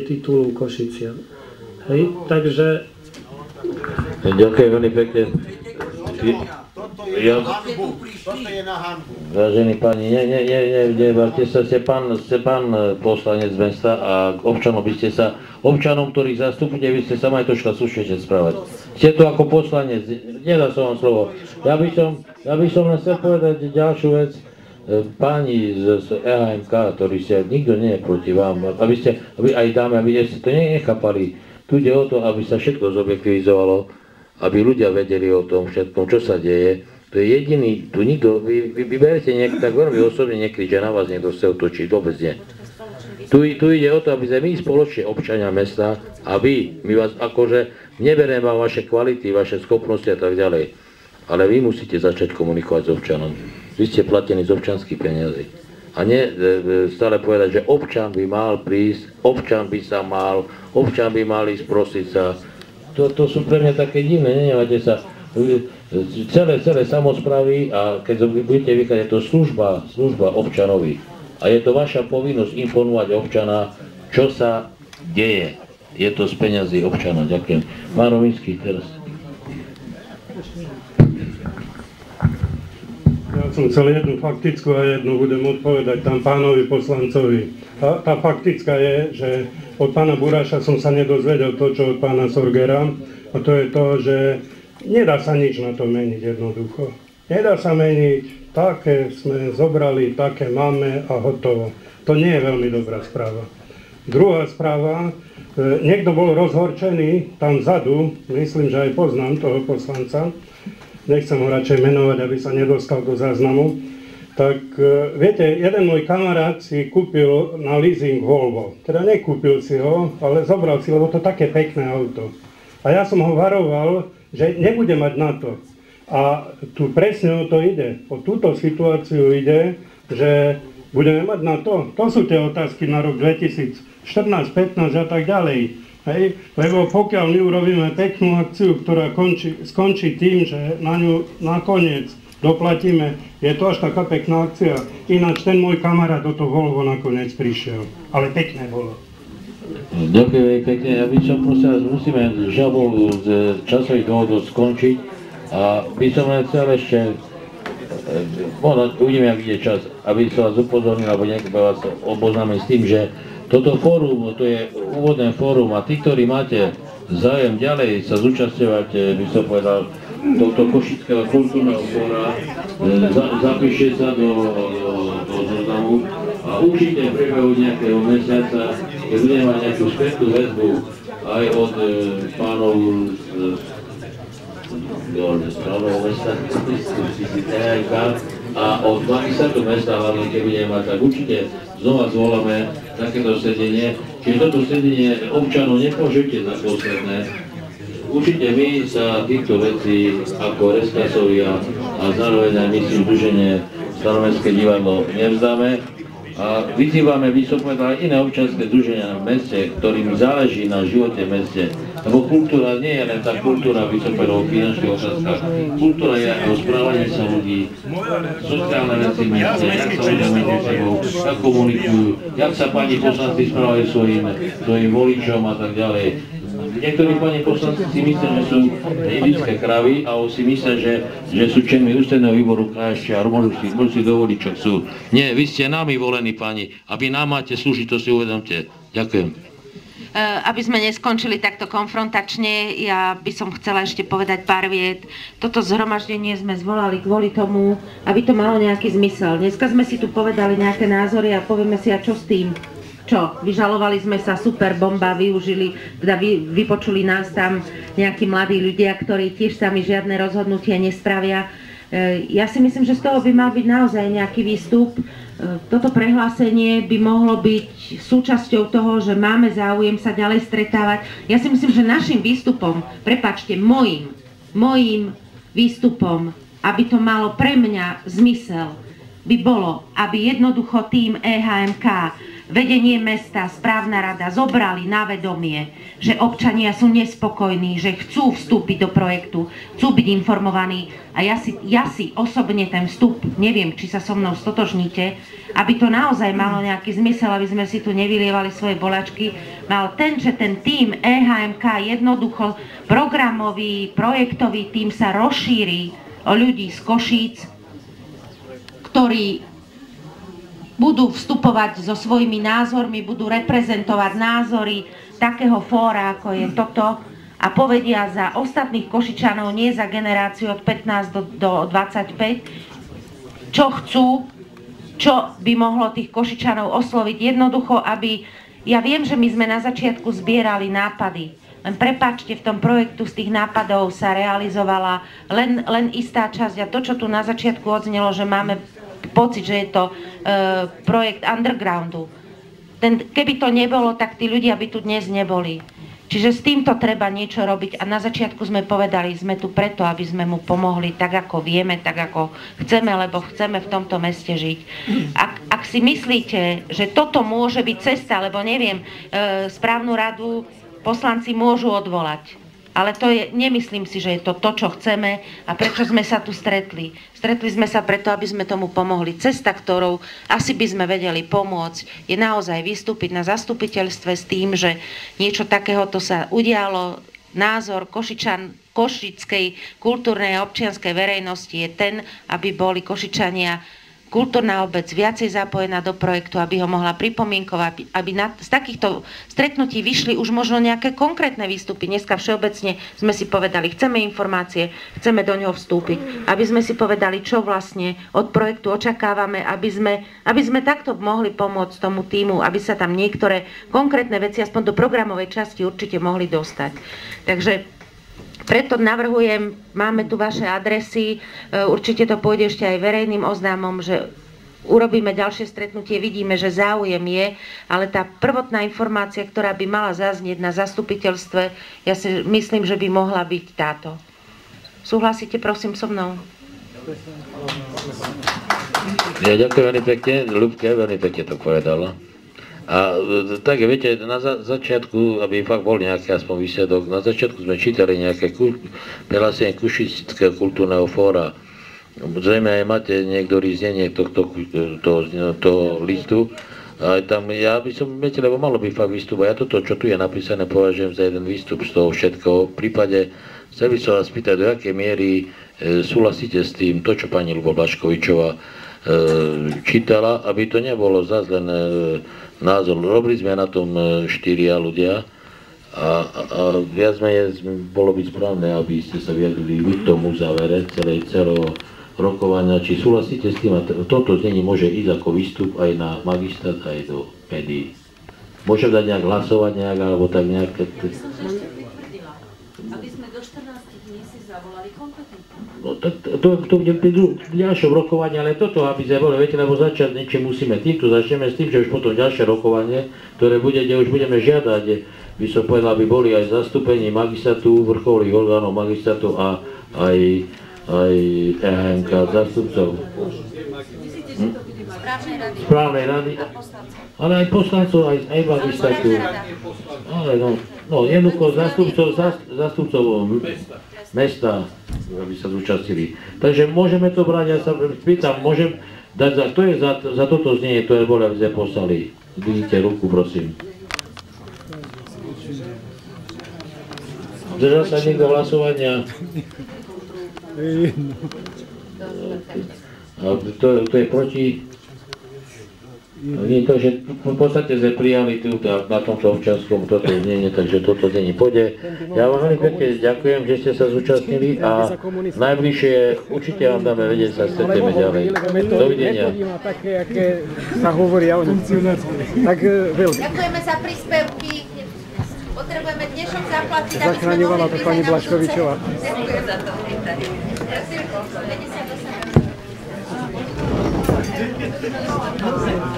titulu Košicia. Hej, takže Ďakujem veľmi pekne. Ja, Toto je na hanbu. vážení páni, ne, ne, ne, ne, neberte sa, ste pán, ste pán poslanec mesta a občanom by ste sa, občanom, ktorých zastupujete, by ste sa mali troška slušnejšie správať. Ste tu ako poslanec, nedá som vám slovo. Ja by som, ja by som chcel povedať ďalšiu vec, páni z, z EHMK, ktorí ste, nikto nie je proti vám, aby ste, aby aj dáme, aby ste to nechápali. Tu ide o to, aby sa všetko zobjektivizovalo, aby ľudia vedeli o tom všetkom, čo sa deje. To je jediný, tu nikto, vy, vy, vy berete niek, tak veľmi osobne niekedy, že na vás niekto chce otočiť, vôbec nie. Tu, tu ide o to, aby sme my spoločne občania mesta a vy, my vás akože, neberiem vám vaše kvality, vaše schopnosti a tak ďalej, ale vy musíte začať komunikovať s občanom. Vy ste platení z občanských peniazí. A nie e, e, stále povedať, že občan by mal prísť, občan by sa mal, občan by mal ísť prosiť sa. To, to sú pre mňa také divné, nenevate sa. Celé, celé samozprávy a keď budete vykať, je to služba, služba občanovi. A je to vaša povinnosť informovať občana, čo sa deje. Je to z peňazí občana. Ďakujem. Pán teraz. Som chcel jednu faktickú a jednu budem odpovedať tam pánovi poslancovi. Tá, tá faktická je, že od pána Buráša som sa nedozvedel to, čo od pána Sorgera. A to je to, že nedá sa nič na to meniť jednoducho. Nedá sa meniť, také sme zobrali, také máme a hotovo. To nie je veľmi dobrá správa. Druhá správa, e, niekto bol rozhorčený tam vzadu, myslím, že aj poznám toho poslanca, nechcem ho radšej menovať, aby sa nedostal do záznamu, tak e, viete, jeden môj kamarát si kúpil na leasing Volvo. Teda nekúpil si ho, ale zobral si, lebo to také pekné auto. A ja som ho varoval, že nebude mať na to. A tu presne o to ide. O túto situáciu ide, že budeme mať na to. To sú tie otázky na rok 2014, 15 a tak ďalej. Hej? Lebo pokiaľ my urobíme peknú akciu, ktorá končí, skončí tým, že na ňu nakoniec doplatíme, je to až taká pekná akcia. Ináč ten môj kamarát do toho Volvo nakoniec prišiel. Ale pekné bolo. Ďakujem pekne. Ja by som prosím vás, musíme žabou z časových dôvodov skončiť a by som len chcel ešte, e, možno uvidíme, ak ide čas, aby som vás upozornil, alebo nejak vás oboznámil s tým, že toto fórum, to je úvodné fórum a tí, ktorí máte zájem ďalej sa zúčastňovať, e, by som povedal, tohto košického kultúrneho fóra, e, za, zapíšte sa do, do, zoznamu a určite v priebehu nejakého mesiaca, keď budeme mať nejakú spätnú väzbu aj od e, pánov z, do správneho mesta, THK a od magistratu mesta, keď budeme mať, tak určite znova zvoláme takéto sedenie. Čiže toto sedenie občanov nepožite za posledné, Určite my sa týchto vecí ako Reskasovia a zároveň aj myslím Združenie Staromenské divadlo nevzdáme a vyzývame, povedal, aj iné občanské združenia v meste, ktorým záleží na živote v meste. Lebo kultúra nie je len tá kultúra, by som povedal, o finančných otázkach. Kultúra je správanie sa ľudí, sociálne veci v meste, jak sa ľudia medzi sebou, jak komunikujú, jak sa pani poslanci správajú svojim, svojim voličom a tak ďalej. Niektorí pani poslanci si myslia, že sú indické kravy a si myslia, že, že sú členmi ústredného výboru KSČ a môžu si, môžu si dovoliť, čo chcú. Nie, vy ste nami volení pani a vy nám máte slúžiť, to si uvedomte. Ďakujem. Eh, aby sme neskončili takto konfrontačne, ja by som chcela ešte povedať pár viet. Toto zhromaždenie sme zvolali kvôli tomu, aby to malo nejaký zmysel. Dneska sme si tu povedali nejaké názory a povieme si, a čo s tým? Čo? Vyžalovali sme sa, super bomba, využili, teda vy, vypočuli nás tam nejakí mladí ľudia, ktorí tiež sami žiadne rozhodnutie nespravia. E, Ja si myslím, že z toho by mal byť naozaj nejaký výstup. Toto prehlásenie by mohlo byť súčasťou toho, že máme záujem sa ďalej stretávať. Ja si myslím, že našim výstupom, prepačte, mojim, mojim výstupom, aby to malo pre mňa zmysel, by bolo, aby jednoducho tým EHMK vedenie mesta, správna rada zobrali na vedomie, že občania sú nespokojní, že chcú vstúpiť do projektu, chcú byť informovaní. A ja si, ja si osobne ten vstup, neviem, či sa so mnou stotožníte, aby to naozaj malo nejaký zmysel, aby sme si tu nevylievali svoje bolačky, mal ten, že ten tým EHMK jednoducho programový, projektový tým sa rozšíri o ľudí z Košíc, ktorí budú vstupovať so svojimi názormi, budú reprezentovať názory takého fóra, ako je toto a povedia za ostatných Košičanov, nie za generáciu od 15 do, do 25, čo chcú, čo by mohlo tých Košičanov osloviť. Jednoducho, aby... Ja viem, že my sme na začiatku zbierali nápady, len prepáčte, v tom projektu z tých nápadov sa realizovala len, len istá časť a to, čo tu na začiatku odznelo, že máme pocit, že je to e, projekt undergroundu. Ten, keby to nebolo, tak tí ľudia by tu dnes neboli. Čiže s týmto treba niečo robiť a na začiatku sme povedali, sme tu preto, aby sme mu pomohli tak, ako vieme, tak, ako chceme, lebo chceme v tomto meste žiť. Ak, ak si myslíte, že toto môže byť cesta, lebo neviem, e, správnu radu poslanci môžu odvolať, ale to je, nemyslím si, že je to to, čo chceme a prečo sme sa tu stretli. Stretli sme sa preto, aby sme tomu pomohli. Cesta, ktorou asi by sme vedeli pomôcť, je naozaj vystúpiť na zastupiteľstve s tým, že niečo takéhoto sa udialo. Názor Košičan, košickej kultúrnej a občianskej verejnosti je ten, aby boli Košičania kultúrna obec viacej zapojená do projektu, aby ho mohla pripomienkovať, aby na, z takýchto stretnutí vyšli už možno nejaké konkrétne výstupy. Dneska všeobecne sme si povedali, chceme informácie, chceme do ňoho vstúpiť, aby sme si povedali, čo vlastne od projektu očakávame, aby sme, aby sme takto mohli pomôcť tomu týmu, aby sa tam niektoré konkrétne veci aspoň do programovej časti určite mohli dostať. Takže preto navrhujem, máme tu vaše adresy, e, určite to pôjde ešte aj verejným oznámom, že urobíme ďalšie stretnutie, vidíme, že záujem je, ale tá prvotná informácia, ktorá by mala zaznieť na zastupiteľstve, ja si myslím, že by mohla byť táto. Súhlasíte prosím so mnou? Ja ďakujem veľmi pekne, Ľubke veľmi pekne to povedala. A e, tak viete, na za, začiatku, aby fakt bol nejaký aspoň výsledok, na začiatku sme čítali nejaké ku, prehlásenie Kušického kultúrneho fóra. Zrejme aj máte niektorý znenie tohto, toho, toho listu. A tam, ja by som, viete, lebo malo by fakt vystúpať. Ja toto, čo tu je napísané, považujem za jeden výstup z toho všetko. V prípade, chcel by som vás pýtať, do akej miery e, súhlasíte s tým, to, čo pani Lubo Blaškovičová e, čítala, aby to nebolo zase len e, názor. Robili sme na tom e, štyria ľudia a, a, viac menej bolo by správne, aby ste sa vyjadrili v tomu závere celej celého rokovania, či súhlasíte s tým, a toto znení môže ísť ako výstup aj na magistrát, aj do médií. Môže dať nejak hlasovať nejak, alebo tak nejak... Aby sme do 14 dní si zavolali kompetentných. No to, to, to bude pri dru- ďalšom rokovaní, ale toto, aby sme boli, viete, lebo začať niečím musíme. Týmto začneme s tým, že už potom ďalšie rokovanie, ktoré bude, kde už budeme žiadať, by som povedal, aby boli aj zastúpení magistrátu, vrcholných orgánov magistrátu a aj, aj EHMK zastupcov. Bude správnej rady. Ale aj poslancov, aj, aj magistrátu. Ale no, no jednoducho zastupcov, zast, zastupcov mesta, aby sa zúčastnili. Takže môžeme to brať, ja sa pýtam, môžem dať za, kto je za, za toto znenie, ktoré boli, aby sme poslali? Vidíte ruku, prosím. Zdržal sa niekto hlasovania? To, to je proti? Nie to, že v podstate sme prijali tu na tomto občanskom toto znenie, takže toto znenie pôjde. Ja vám veľmi pekne ďakujem, že ste sa zúčastnili a najbližšie určite vám dáme vedieť, sa stretneme ďalej. Dovidenia. Také, aké sa hovoria o. Tak e, veľmi. Ďakujeme za príspevky. Potrebujeme dnešok zaplatiť, aby sme mohli to pani. Blaškovičová. Ďakujem za to. Prosím, 58.